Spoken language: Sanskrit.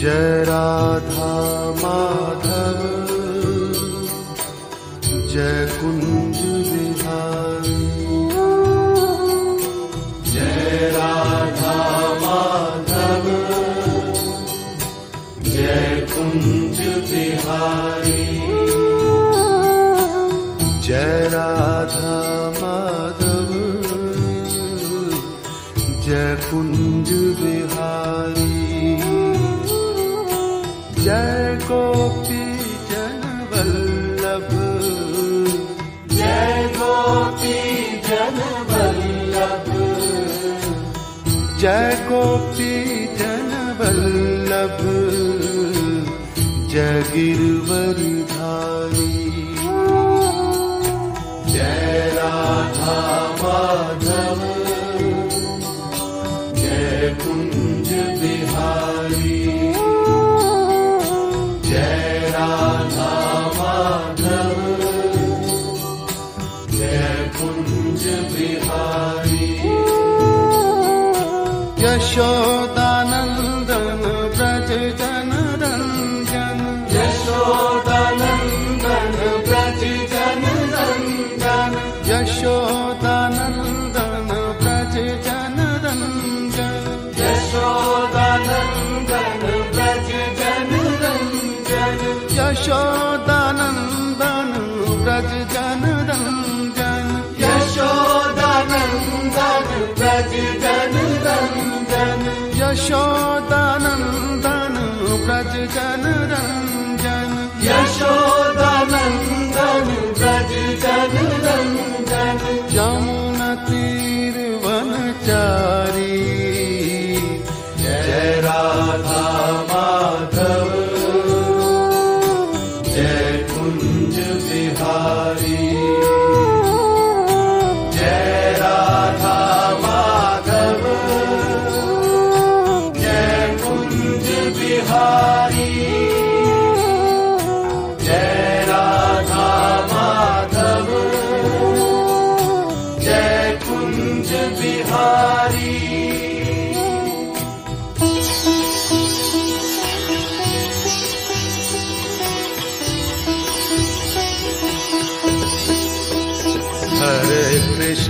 जय माधव जय कुञ्ज विहारी जय राधा माधव जय कुञ्ज विहारी जय राधा जय कुञ्ज विहारी जयगो जनवल्लभ जयगोपी जनवल्लभ जयगोपी जनवल्लभ जय राधा जय यशोदानन्दन व्रज जन रञ्जन यशोदानन्दन व्रज जन रञ्जन यशोदानन्दन व्रज जन रञ्जन यशोदानन्दन व्रज जन रञ्जन यशोदानन्दन व्रज जन रञ्जन यशोदानन्दन व्रज जन रञ्जन यशोदानन्दन व्रज जन रञ्जन। यशोदानन्दन व्रज जन रञ्जन। यमुना तीर वनचारी जय राधा माधव। जय कुञ्ज बिहारी